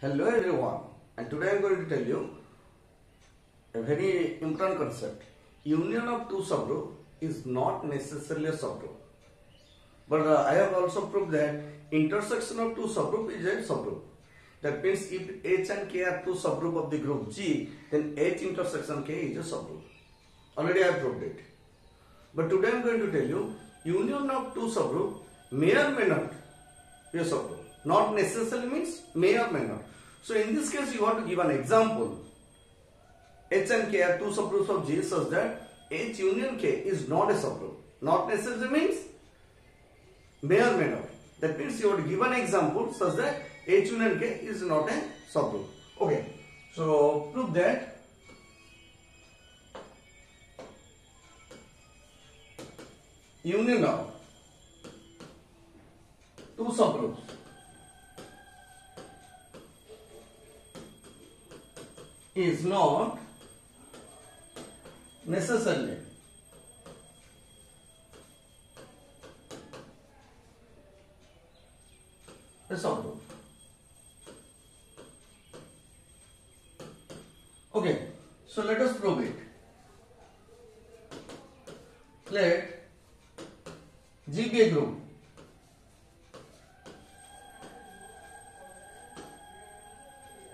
Hello everyone, and today I am going to tell you a very important concept. Union of two subgroup is not necessarily a subgroup. But uh, I have also proved that intersection of two subgroup is a subgroup. That means if H and K are two subgroup of the group G, then H intersection K is a subgroup. Already I have proved it. But today I am going to tell you union of two subgroup may or may not be a subgroup. Not necessarily means may or may not. So in this case you have to give an example. H and K are two subgroups of G such that H union K is not a subgroup. Not necessarily means may or may not. That means you have to give an example such that H union K is not a subgroup. Okay. So prove that union of two subgroups is not necessarily subgroup. Okay, so let us prove it. Let G be a group.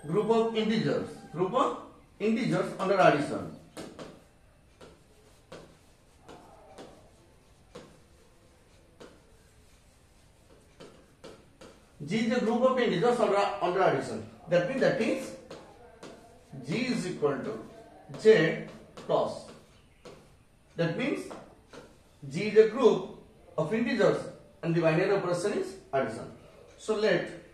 Group of integers. Group of integers under addition. G is a group of integers under, under addition. That means that is G is equal to Z plus. That means G is a group of integers and the binary operation is addition. So let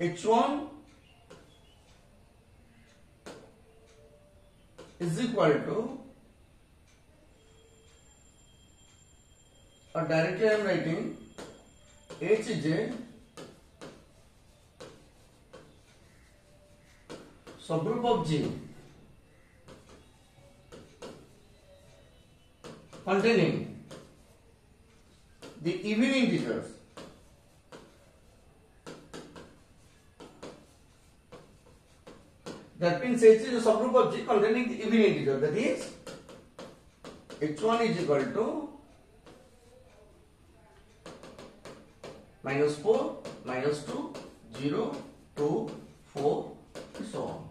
H1 is equal to or directly I am writing Hj subgroup of G containing the even integers that means H is a subgroup of G containing the even integer that is H1 is equal to minus 4, minus 2, 0, 2, 4, and so on.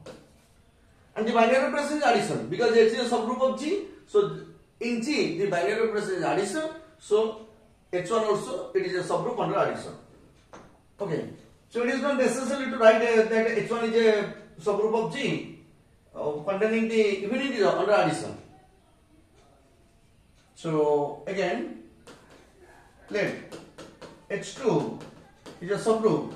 And the binary operation is addition because H is a subgroup of G. So in G, the binary operation is addition. So H1 also it is a subgroup under addition. Okay. So it is not necessary to write uh, that H1 is a subgroup of G uh, containing the integer under addition. So again, let H2 is a subgroup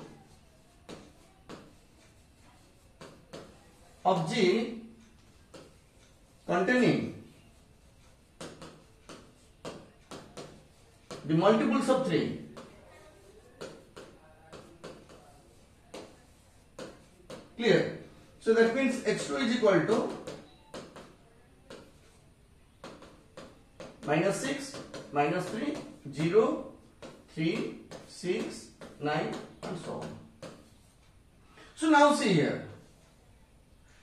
of G containing the multiples of 3 clear so that means x2 is equal to minus 6 minus 3 0 3 6 9 and so on. So now see here.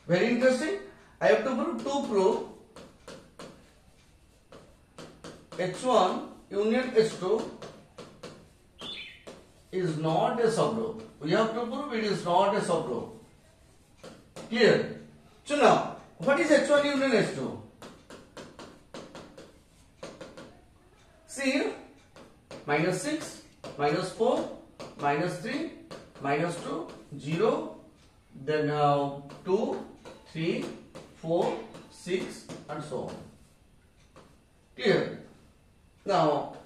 Very interesting. I have to prove 2 prove h1 union h2 is not a subgroup. We have to prove it is not a subgroup Clear? So now, what is H1 union H2? See here, minus 6, minus 4, minus 3, minus 2, 0, then uh, 2, 3, 4, 6 and so on. Clear? Now,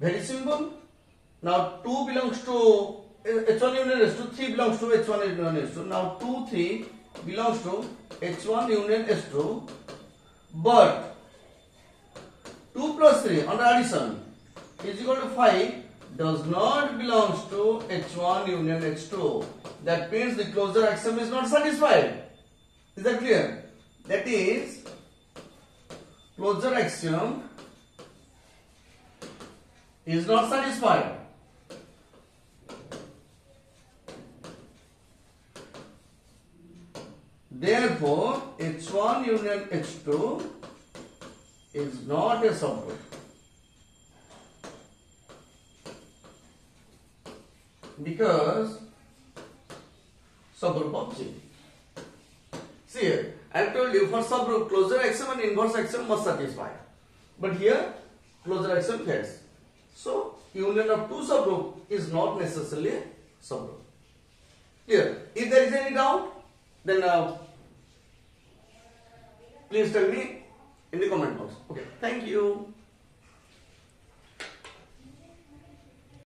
very simple. Now 2 belongs to H1 union H2, 3 belongs to H1 union H2. Now 2, 3 belongs to H1 union H2 but 2 plus 3 under addition is equal to 5 does not belongs to H1 union H2 that means the closure axiom is not satisfied. Is that clear? That is closure axiom is not satisfied Therefore, H1 union H2 is not a subgroup. Because subgroup of G. See here, I told you for subgroup closure axiom and inverse axiom must satisfy. But here closure axiom fails. So union of two subgroup is not necessarily subgroup. Clear? If there is any doubt, then uh, please tell me in the comment box. Okay, thank you.